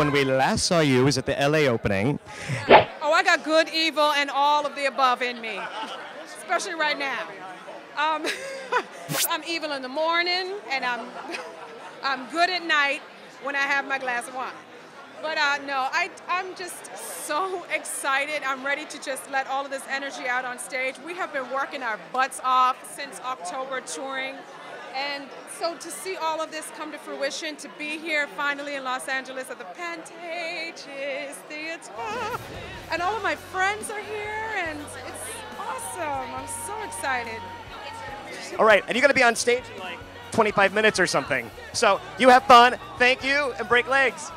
when we last saw you was at the LA opening. Oh, I got good, evil, and all of the above in me, especially right now. Um, I'm evil in the morning, and I'm I'm good at night when I have my glass of wine. But uh, no, I, I'm just so excited. I'm ready to just let all of this energy out on stage. We have been working our butts off since October touring. And so to see all of this come to fruition, to be here finally in Los Angeles at the Pantages Theater, and all of my friends are here, and it's awesome. I'm so excited. All right, and you're going to be on stage in like 25 minutes or something. So you have fun, thank you, and break legs.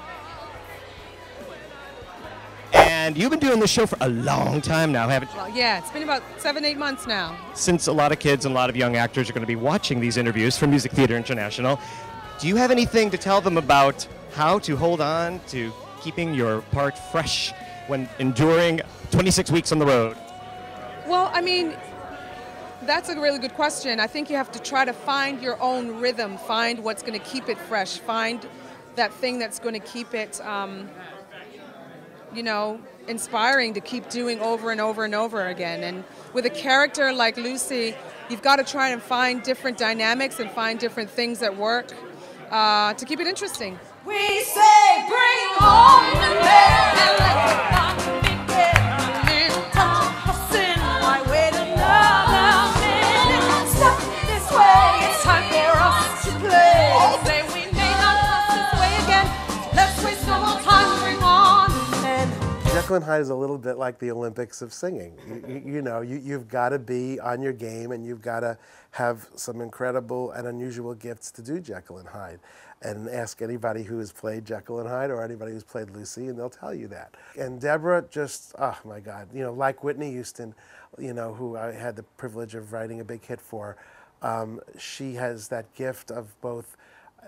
And you've been doing this show for a long time now, haven't you? Well, yeah, it's been about seven, eight months now. Since a lot of kids and a lot of young actors are going to be watching these interviews from Music Theater International, do you have anything to tell them about how to hold on to keeping your part fresh when enduring 26 weeks on the road? Well, I mean, that's a really good question. I think you have to try to find your own rhythm, find what's going to keep it fresh, find that thing that's going to keep it. Um, you know, inspiring to keep doing over and over and over again. And with a character like Lucy, you've got to try and find different dynamics and find different things that work uh, to keep it interesting. We say, bring on And Hyde is a little bit like the Olympics of singing. You, you know, you, you've got to be on your game and you've got to have some incredible and unusual gifts to do Jekyll and Hyde. And ask anybody who has played Jekyll and Hyde or anybody who's played Lucy, and they'll tell you that. And Deborah just, oh my God, you know, like Whitney Houston, you know, who I had the privilege of writing a big hit for, um, she has that gift of both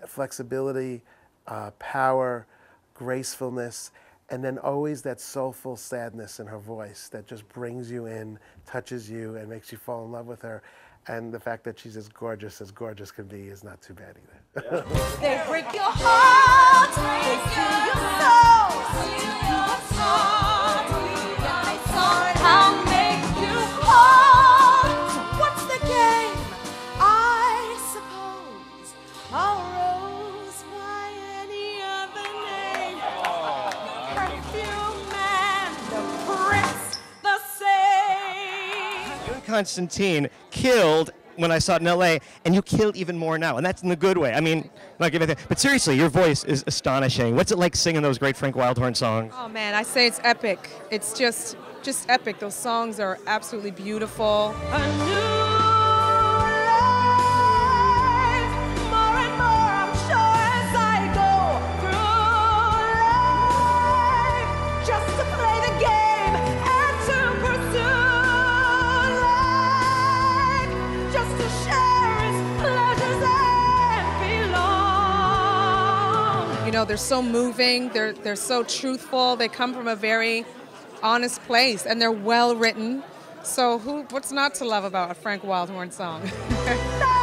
flexibility, uh, power, gracefulness, and then always that soulful sadness in her voice that just brings you in, touches you, and makes you fall in love with her. And the fact that she's as gorgeous as gorgeous can be is not too bad either. Yeah. they break your heart, they steal your soul, steal your soul. Constantine killed when I saw it in LA, and you killed even more now, and that's in the good way. I mean, not giving it, but seriously, your voice is astonishing. What's it like singing those great Frank Wildhorn songs? Oh man, I say it's epic. It's just, just epic. Those songs are absolutely beautiful. Know, they're so moving, they're, they're so truthful, they come from a very honest place, and they're well written. So, who, what's not to love about a Frank Wildhorn song?